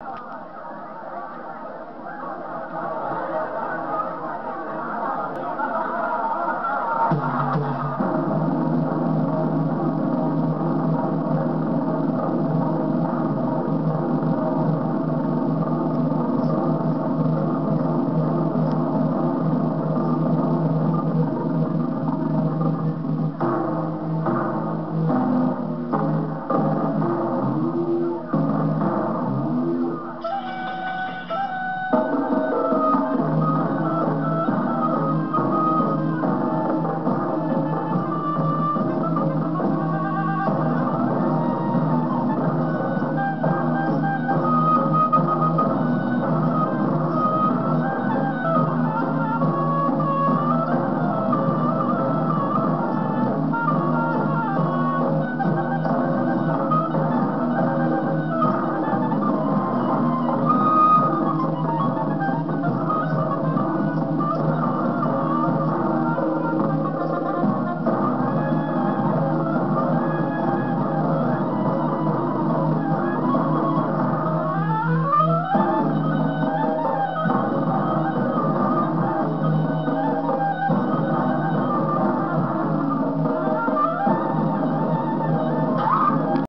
All right.